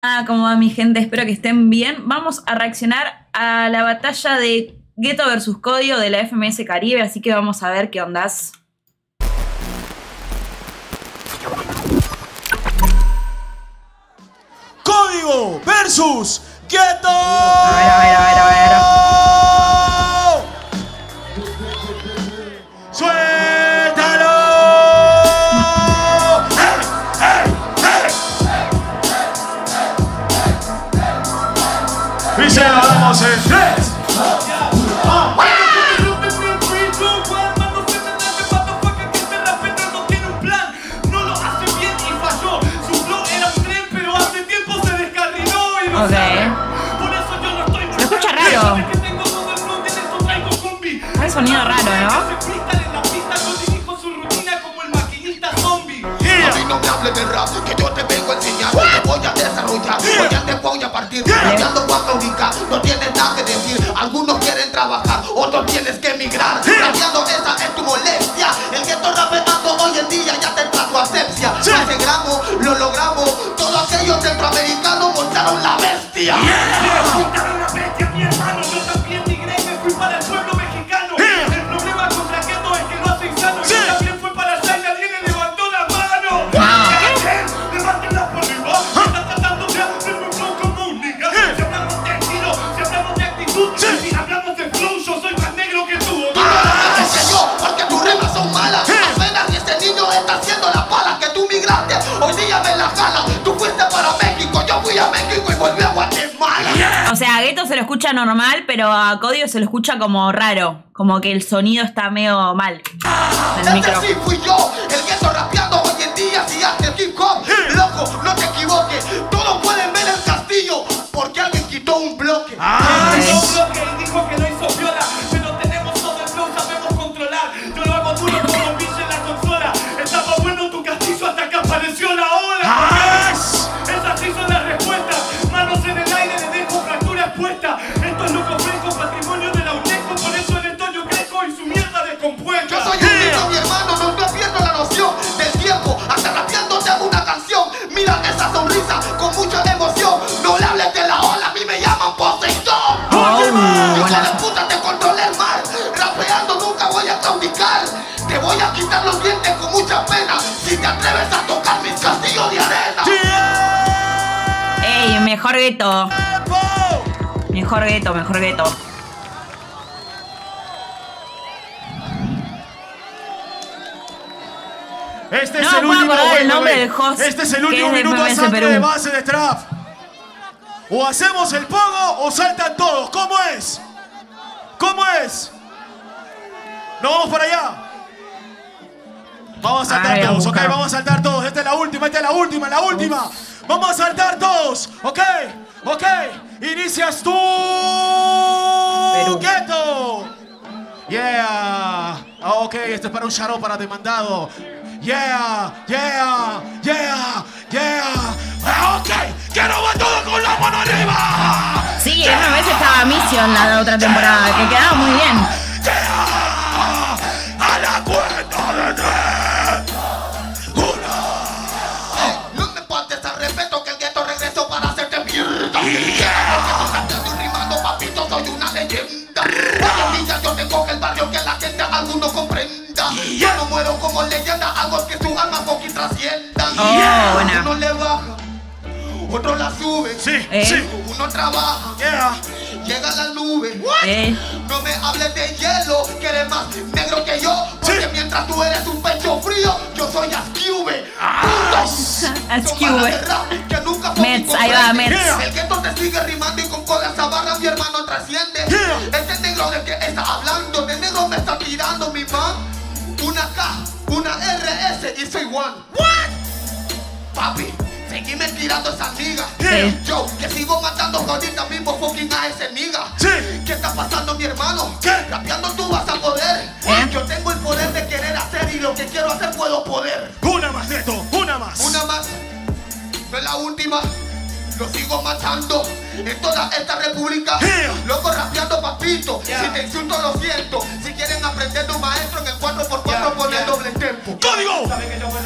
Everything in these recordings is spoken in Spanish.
Ah, como va mi gente, espero que estén bien. Vamos a reaccionar a la batalla de Ghetto versus Código de la FMS Caribe, así que vamos a ver qué ondas. Código versus Ghetto. A ver, a ver, a ver, a ver. Sonido raro, ¿no? A mí no me hables de rap, que yo te vengo a enseñar Te voy a desarrollar, hoy te voy a partir a fabricar, no tienes nada que decir. Algunos quieren trabajar, otros tienes que emigrar. Rapeando esa es tu molestia. El gueto rapeando hoy en día ya te trajo asepsia. Gramo, lo logramos Todos aquellos centroamericanos montaron la bestia se lo escucha normal, pero a Código se lo escucha como raro. Como que el sonido está medio mal. El micro. sí fui yo, el que estoy rapeando hoy en día si hace hip hop Loco, no te equivoques, todos pueden ver el castillo Porque alguien quitó un bloque Hizo Mejor Ghetto. Mejor Ghetto. Este No es el último el nombre host Este es el último es de minuto FMS sangre Perú. de base de trap. O hacemos el pogo o saltan todos. ¿Cómo es? ¿Cómo es? ¿No vamos para allá? Vamos a saltar Ay, a todos, ok, vamos a saltar todos. Esta es la última, esta es la última, la última. Vamos a saltar todos, ok, ok. Inicias tú, Perú. Yeah. Ah, ok, este es para un shout para demandado. Yeah, yeah, yeah, yeah. Ah, ok, que no va todo con la mano arriba. Sí, una vez estaba Mission la otra temporada, que quedaba muy bien. Muero como leyenda, hago que su alma fucking trascienda Oh, buena. Uno le baja, otro la sube Sí, Eh. sí. Uno trabaja, Yeah. llega a la nube Eh. no me hables de hielo, que eres más negro que yo. Porque Sí. mientras tú eres un pecho frío, yo soy Ascube. Ascube. Nunca fue Mets, ahí va. Mets. El gueto te sigue rimando y con cola esa barra mi hermano trasciende. Yeah. Este negro de que está hablando, de negro me está tirando mi man. Una K, una RS y soy one. What? Papi, seguime tirando esa niga. Sí. Yo, que sigo matando ahorita mismo fucking a ese niga. Sí. ¿Qué está pasando, mi hermano? ¿Qué? Rapeando tú vas a poder. ¿Eh? Yo tengo el poder de querer hacer y lo que quiero hacer puedo poder. Una más, Neto, una más. Una más, no es la última sigo matando en toda esta república. Loco rapeando papito, yeah. si te insulto lo siento. Si quieren aprender de un maestro en el 4x4 yeah, poner yeah. doble tempo. ¡Código! ¿Saben que yo voy?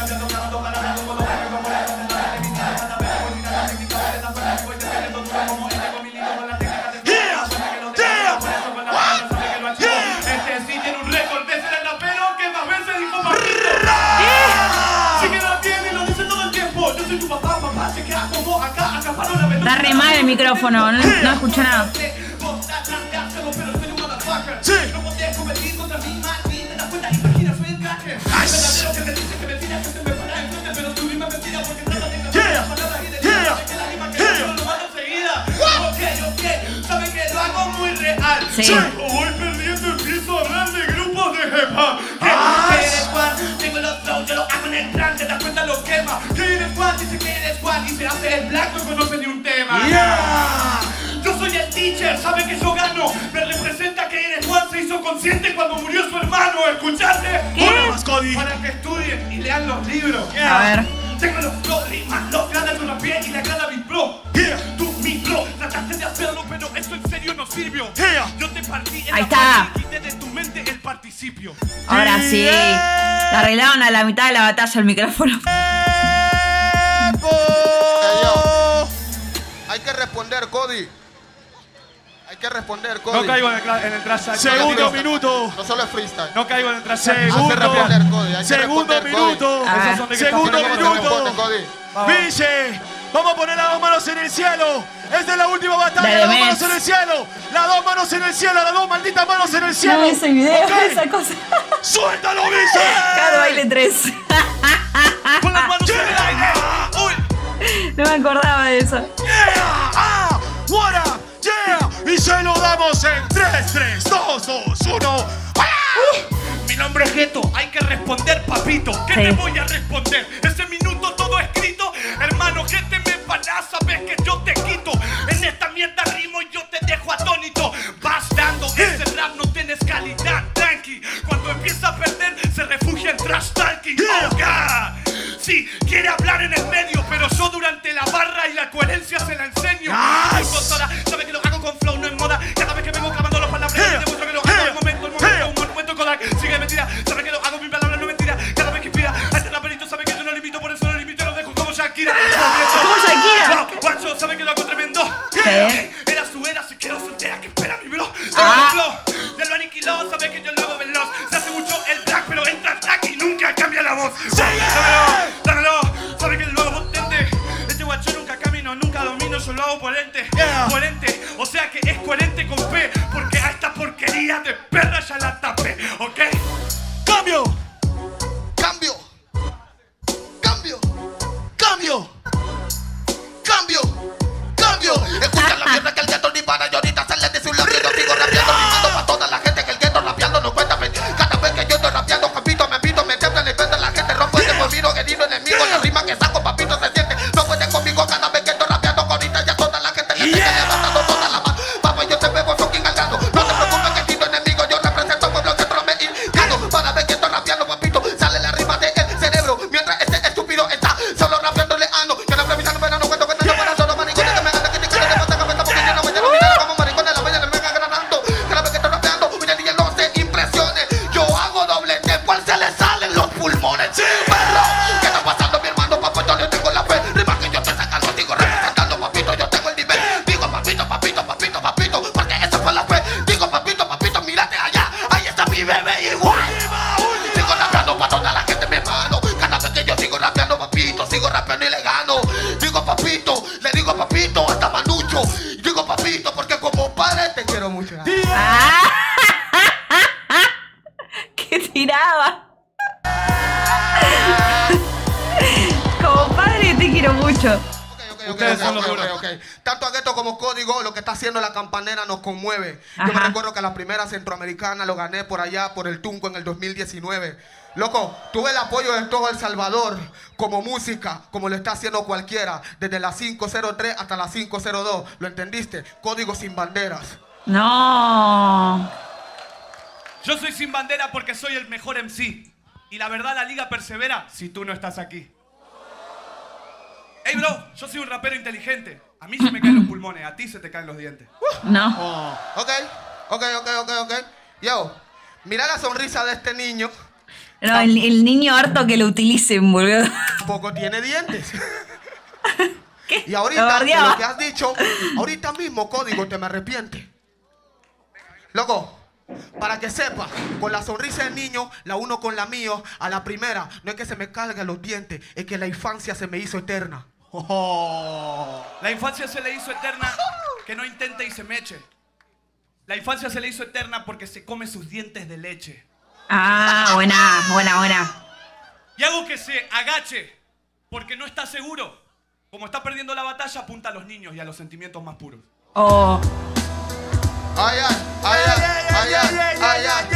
Lo mando enseguida. Ok, ok, saben que lo hago muy real. Sí. Yo voy perdiendo, empiezo a hablar de grupos de hip hop. Que eres Juan, tengo los yo lo hago en el plan, te das cuenta, lo quema. Que eres Juan, dice que eres Juan, y se hace el black, no conoce tema. Yeah. Yo soy el teacher, sabe que yo gano. Me representa que eres Juan se hizo consciente cuando murió su hermano. ¿Escuchaste? Cody. Para que estudien y lean los libros. A ver. Tengo los rimas, los ganas de una pie y la gana mi pro. Yeah. Tú, mi pro, trataste de hacerlo, pero eso en serio no sirvió. Yeah. Yo te partí en Ahí la está. y quité de tu mente el participio. Ahora sí. Le arreglaron a la mitad de la batalla el micrófono. Hay que responder, Cody. Hay que responder, Cody. No caigo en el, en el trash. Segundo No, minuto. No solo es freestyle. No caigo en el trash. Segundo. responder, Cody, hay que Segundo minuto. A ver. Esos son de que Segundo están- ¿Cómo te minuto. Ville, vamos a poner las dos manos en el cielo. Esta es la última batalla. Las dos manos en el cielo. Las dos manos en el cielo. Las dos malditas manos en el cielo. No, ese video, Ok. esa cosa. ¡Suéltalo, Ville! Cada baile 3. Con las manos en el aire. Uy. No me acordaba de eso. ¡Yeah! ¡Ah! ¡What up! ¡Yeah! Y se lo damos en 3, 3, 2, 2, 1. Mi nombre es Geto, hay que responder, papito. ¿Qué Sí. te voy a responder? Ese minuto todo escrito. Hermano, ¿qué te me para? Sabes que yo te quito. En esta mierda rimo y yo te dejo atónito. Vas dando ese rap, no tienes calidad, tranqui. Cuando empieza a perder, se refugia en trash talking. Oh, God. Sí, quiere hablar en el medio, pero yo durante la barra y la coherencia se la enseño. Nice. Ustedes ok, son los ok, duros. ok, ok. Tanto a Gueto como Código, lo que está haciendo la campanera nos conmueve. Yo me Ajá. recuerdo que la primera centroamericana lo gané por allá, por el Tunco en el 2019. Loco, tuve el apoyo de todo El Salvador, como música, como lo está haciendo cualquiera, desde las 503 hasta las 502. ¿Lo entendiste? Código sin banderas. No. Yo soy sin bandera porque soy el mejor MC. Y la verdad, la liga persevera si tú no estás aquí. Hey, bro, yo soy un rapero inteligente. A mí se me caen los pulmones, a ti se te caen los dientes. No. Ok, ok, ok, ok, ok. Yo, mira la sonrisa de este niño. No, el, el niño harto que lo utilicen, boludo. Poco tiene dientes. ¿Qué? Y ahorita, de lo que has dicho, ahorita mismo, código, te me arrepiente. Loco, para que sepa, con la sonrisa del niño, la uno con la mío, a la primera, no es que se me carguen los dientes, es que la infancia se me hizo eterna. La infancia se le hizo eterna que no intente y se meche. La infancia se le hizo eterna porque se come sus dientes de leche. Ah, buena, buena, buena. Y hago que se agache porque no está seguro. Como está perdiendo la batalla, apunta a los niños y a los sentimientos más puros. Oh. Ay, ay, ay, ay,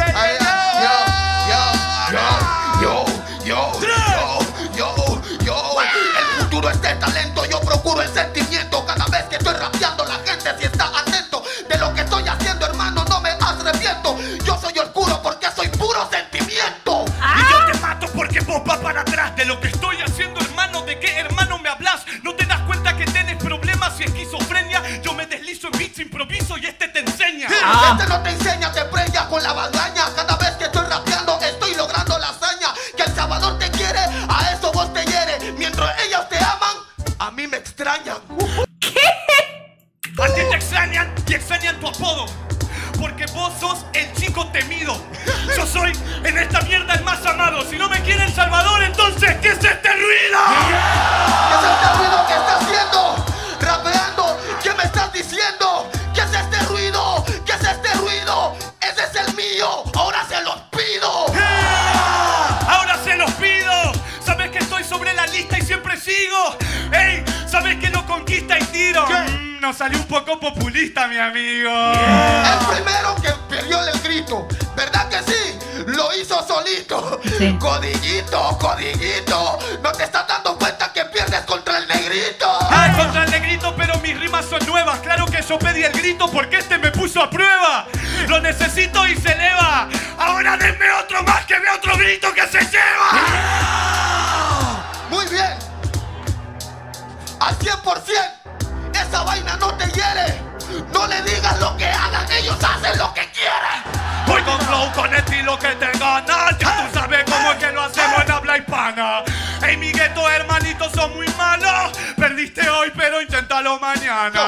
está atento de lo que estoy haciendo, hermano, no me arrepiento. Yo soy oscuro porque soy puro sentimiento. Y yo te mato porque vos vas para atrás de lo que estoy haciendo, hermano. ¿De qué hermano me hablas? ¿No te das cuenta que tienes problemas y esquizofrenia? Yo me deslizo en beats, improviso y este te enseña. Ah. Este no te enseña, te preña con la bagaña. Yo soy en esta mierda el más amado. Si no me quiere El Salvador, entonces, ¿qué es este ruido? ¿Qué es este ruido que estás haciendo? Rapeando, ¿qué me estás diciendo? ¿Qué es este ruido? ¿Qué es este ruido? Ese es el mío, ahora se los pido. Ahora se los pido. Sabes que estoy sobre la lista y siempre sigo. ¡Ey! ¿Sabes que lo conquista y tiro? Mm, nos salió un poco populista, mi amigo. El primero que perdió el grito, ¿verdad que sí? Lo hizo solito. Sí. Codillito, codillito, no te estás dando cuenta que pierdes contra el negrito. Ah, contra el negrito, pero mis rimas son nuevas. Claro que yo pedí el grito porque este me puso a prueba. Lo necesito y se eleva. Ahora denme otro más que vea otro grito que se lleva. Muy bien. Al 100%. Esa vaina no te hiere. No le digas lo que hagan, ellos hacen lo que quieren. Con flow, estilo que te gana. Ya tú sabes cómo es que lo hacemos en habla hispana. Ey, mi gueto, hermanito, son muy malos. Perdiste hoy, pero inténtalo mañana.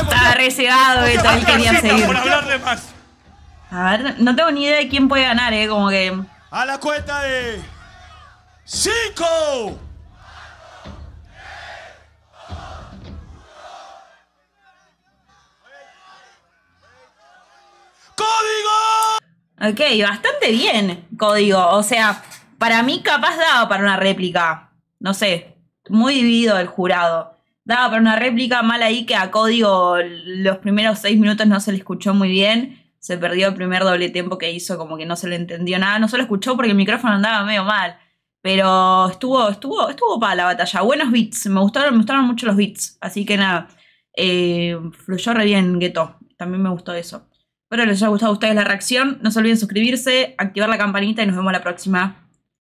Estaba re cegado, Beto, él quería seguir. A ver, no tengo ni idea de quién puede ganar, eh, como que. A la cuenta de cinco. ¡Código! Ok, bastante bien, código. O sea, para mí capaz daba para una réplica. No sé, muy dividido el jurado. Daba para una réplica mal ahí que a código los primeros seis minutos no se le escuchó muy bien. Se perdió el primer doble tiempo que hizo, como que no se le entendió nada. No se lo escuchó porque el micrófono andaba medio mal. Pero estuvo, estuvo, estuvo para la batalla. Buenos beats. Me gustaron, me gustaron mucho los beats. Así que nada. eh, fluyó re bien Gueto. También me gustó eso. Espero les haya gustado a ustedes la reacción. No se olviden suscribirse, activar la campanita y nos vemos la próxima.